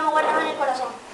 estamos guardando en el corazón.